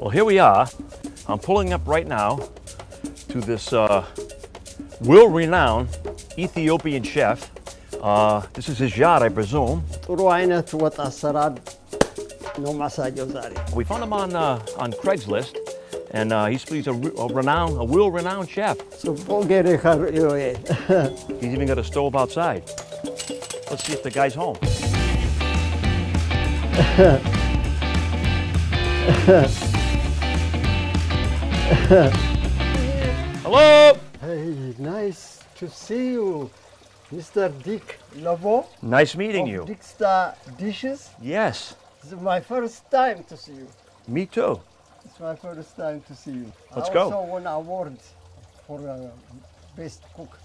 Well, here we are. I'm pulling up right now to this uh, world-renowned Ethiopian chef. Uh, this is his yacht, I presume. We found him on, uh, on Craigslist, and uh, he's, he's a, a renowned, a world-renowned chef. he's even got a stove outside. Let's see if the guy's home. Hello. Hey, nice to see you, Mr. Dick Lebeau Nice meeting you. Dick Star Dishes. Yes, This is my first time to see you. me too. It's my first time to see you. Let's I go. also won award for uh, best cook.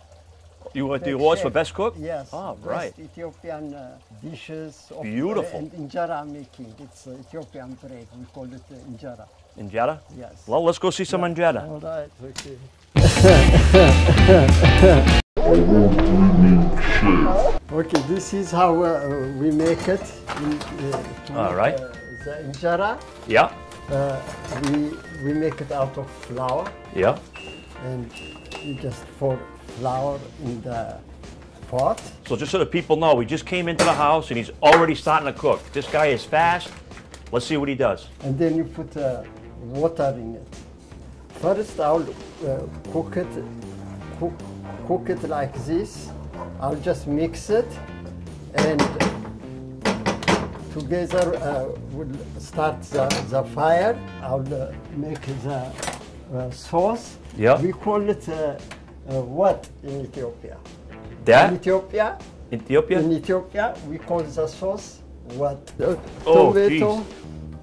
You want the Best awards for best cook? Yes. Oh, best right. Ethiopian uh, dishes. Of, Beautiful. and injera making. It's uh, Ethiopian bread. We call it uh, injera. In Jeddah? Yes. Well, let's go see some injera. All right. Okay. okay, this is how uh, we make it. In, uh, to make, uh, the injera, Yeah, uh, we, we make it out of flour yeah. and you just pour flour in the pot. So just so the people know, we just came into the house and he's already starting to cook. This guy is fast. Let's see what he does. and then you put uh, water in it. First, I'll uh, cook it, cook, cook it like this. I'll just mix it, and together uh, we'll start the, the fire. I'll uh, make the uh, sauce. Yeah. We call it uh, uh, what in Ethiopia? In Ethiopia, Ethiopia? in Ethiopia, we call the sauce what? Oh, Tomato. jeez.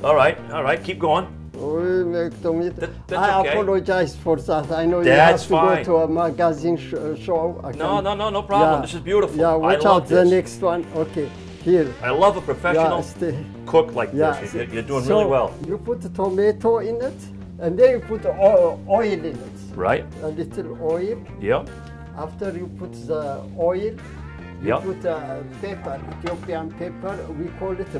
All right, all right, keep going. We make tomato. That- that's I okay. apologize for that. I know That's you have fine. to go to a magazine sh- show. I No, can- no, no, no problem. This is beautiful. Yeah, I watch love out the next one. Okay, here. I love a professional Yeah, cook like Yeah, this. You're, you're doing so really well. You put the tomato in it, and then you put oil in it. Right? A little oil. Yep. After you put the oil, you Yep. put uh, pepper, Ethiopian pepper. We call it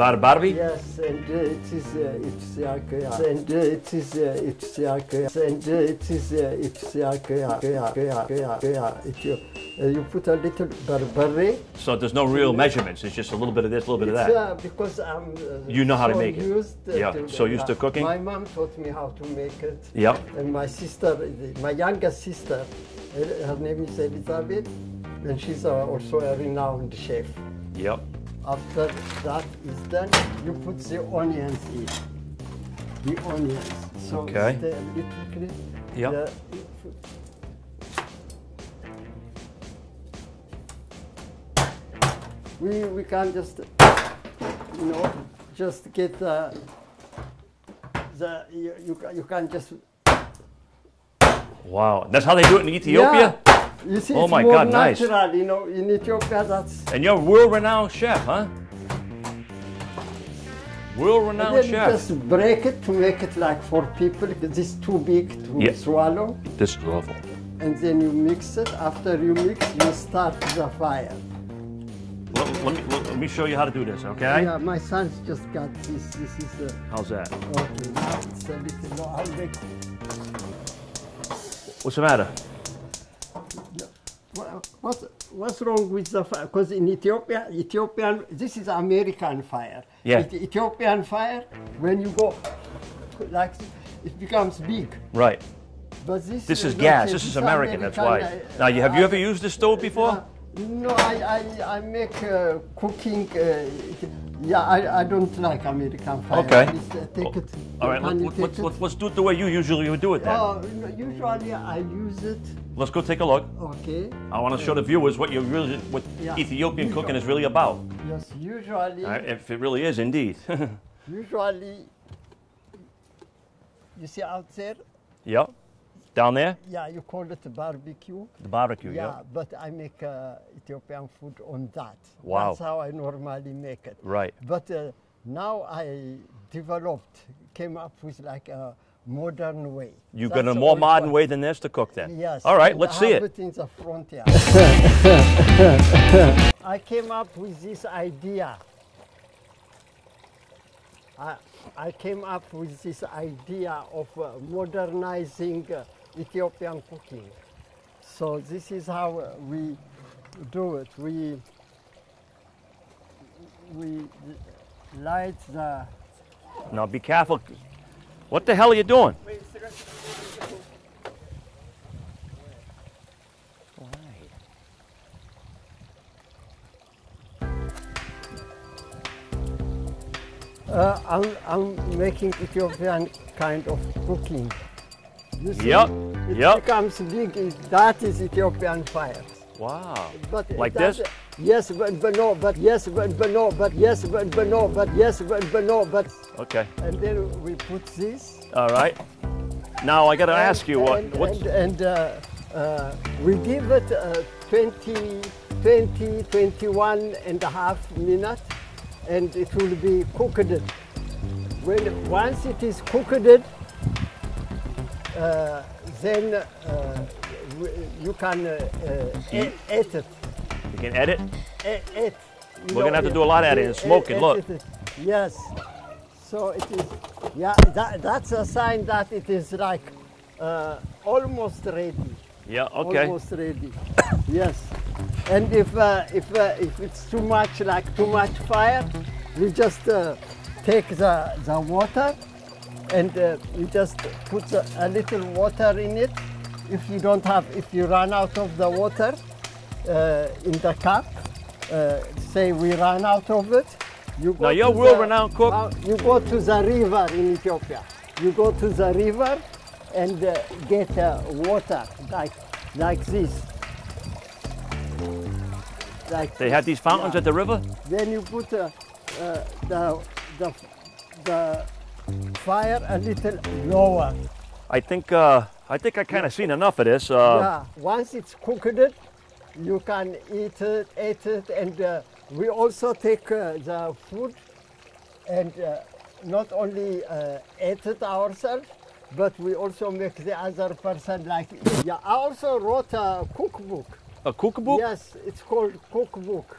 berbere. Barbarbi? Yes, and it is uh, it's like uh, and it is uh, uh, and it is it's like yeah, yeah, yeah, yeah. It, you, uh, you put a little berbere. So there's no real measurements. It's just a little bit of this, a little bit of It's, that. uh, because I'm uh, You know how to make it. Used, Yeah, to- so used to cooking? My mom taught me how to make it. Yep. And my sister, my younger sister, her her name is Elizabeth, and she's uh, also a renowned chef. Yep. After that is done, you put the onions in. The onions. So Okay. stay a little. Yep. The- we we can just you know just get the the you you, you can just Wow. That's how they do it in Ethiopia? Yeah. You see, Oh it's my God, nice. natural, you know. In Ethiopia, that's And you're a world-renowned chef, huh? World-renowned chef. just break it to make it like for people. This is too big to Yeah. swallow. This is awful. and then you mix it. After you mix, you start the fire. Let, let me, let, me show you how to do this, okay? Yeah, my son's just got this. This is uh, How's that? okay. Now it's a little low. I'll make. What's the matter? What, what's what's wrong with the fire? Because in Ethiopia, Ethiopian, this is American fire. Yeah. It- Ethiopian fire, when you go like this, it becomes big. Right. But this This is gas. This is American, that's why. uh, Now, you, have you ever used this stove before? Uh, no, I, I, I make uh, cooking. Uh, yeah, I, I don't like American fire. Okay. Just, uh, take it. All right, let, let, let's, it. let's, let's do it the way you usually would do it then. Oh, no, usually I use it. Let's go take a look. Okay. I want to show the viewers what you really, what Yeah. Ethiopian cooking is really about. Yes, usually. All right, if it really is, indeed. Usually, you see out there. yep. Down there, Yeah, you call it barbecue. the barbecue. Yeah, Yep. but I make uh, Ethiopian food on that. Wow. That's how I normally make it. Right. But uh, now I developed, came up with like a modern way. You got a more modern way than this to cook then? Yes. All right, let's I see it. it in the front here. I came up with this idea. I, I came up with this idea of uh, modernizing uh, Ethiopian cooking. So this is how we do it. We we light the Now be careful. What the hell are you doing? Uh, I'm, I'm making Ethiopian kind of cooking. You see, Yep, It yep. becomes big. That is Ethiopian fire. Wow. But Like that- this? Yes, but, but no, but yes, but, but no, but yes, but, but no, but yes, but, but no, but. Okay. And then we put this. All right. Now I got to ask you what. And, What's and, and uh, uh, we give it uh, 20, 20, 21 and a half minutes, and it will be cooked. When once it is cooked, then uh, you can uh, uh, Eat? e- eat it. you can edit? E-. You We're gonna have to do a lot of editing, smoking, e- look. Yes. So it is. Yeah, that, that's a sign that it is like uh, almost ready. Yeah. Okay. Almost ready. yes. And if uh, if uh, if it's too much like too much fire, we just uh, take the the water and uh, we just put a, a little water in it. If you don't have, if you run out of the water uh, in the cup, uh, say we run out of it. You go Now, you're world-renowned cook. uh, you go to the river in Ethiopia. You go to the river and uh, get uh, water like like this. Like They had this. these fountains Yeah. at the river. Then you put uh, uh, the, the, the fire a little lower. I think. Uh, I think I kind of seen enough of this. Uh, yeah, once it's cooked, you can eat it, eat it, and uh, we also take uh, the food and uh, not only uh, eat it ourselves, but we also make the other person like. Yeah, I also wrote a cookbook. A cookbook. Yes, it's called cookbook.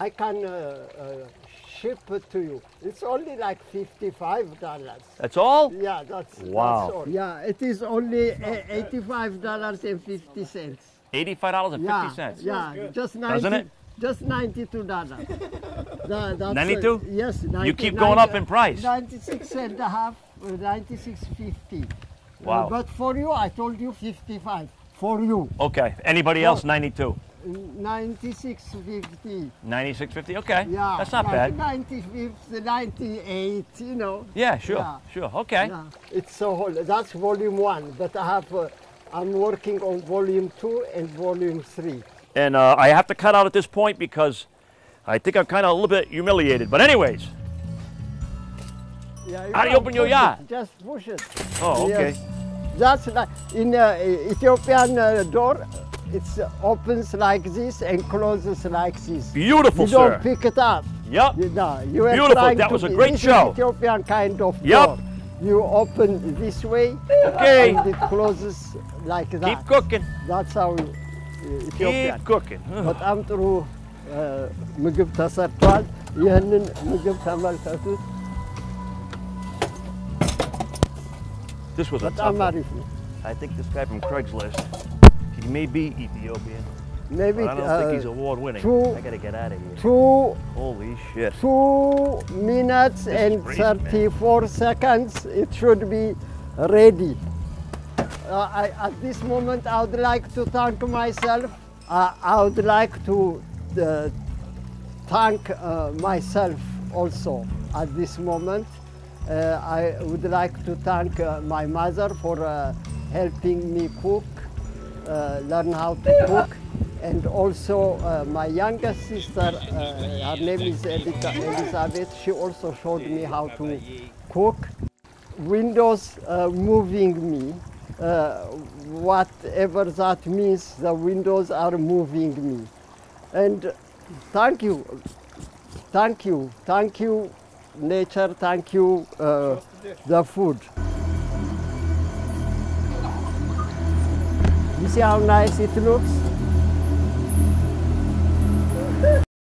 I can uh, uh, ship it to you. It's only like fifty-five dollars. That's all. Yeah, that's Wow. That's all. Yeah, it is only uh, eighty-five dollars and fifty cents. Eighty-five dollars and Yeah, fifty cents. yeah, just ninety. Doesn't it? Just ninety-two dollars. 92? yes. 90, You keep going up in price. Ninety-six and a half. uh, Ninety-six fifty. Wow. but for you, I told you fifty-five. For you, Okay. Anybody else? Ninety-two. Ninety-six fifty. Ninety-six fifty. Okay. Yeah, That's not like bad. 95th, 98, you know. Yeah. Sure. Yeah. Sure. Okay. Yeah, it's so whole. That's volume one, but I have. Uh, I'm working on volume two and volume three. And uh, I have to cut out at this point because I think I'm kind of a little bit humiliated. But anyways. Yeah, How do you open your yacht? it, Just push it. Oh. Okay. Yes. That's like in uh, Ethiopian uh, door It opens like this and closes like this. Beautiful, you don't sir. pick it up. Yep. You know, you are Beautiful. trying That to was a be- great this show. Is Ethiopian kind of Yep. door. You open this way Okay. and it closes like that. Keep cooking. That's how uh, Ethiopian. Keep cooking. በጣም ጥሩ እ፣ ምግብ ተሰርቷል። ይህንን ምግብ ተመልከቱት። This was a በጣም tough one. አሪፍ ነው። I think this guy from Craigslist, he may be Ethiopian, Maybe I don't think he's uh, award winning. two- I gotta get out of here. two Holy shit. two minutes This is and man. 34 seconds. It should be ready. Uh, I, at this moment, I would like to thank myself. Uh, I would like to uh, thank uh, myself also at this moment. Uh, I would like to thank uh, my mother for uh, helping me cook, uh, learn how to cook, and also uh, my younger sister, uh, her name is Elizabeth, she also showed me how to cook. Windows uh, moving me, uh, whatever that means, the windows are moving me. And thank you, thank you, thank you, nature, thank you, uh, the food. See how nice it looks?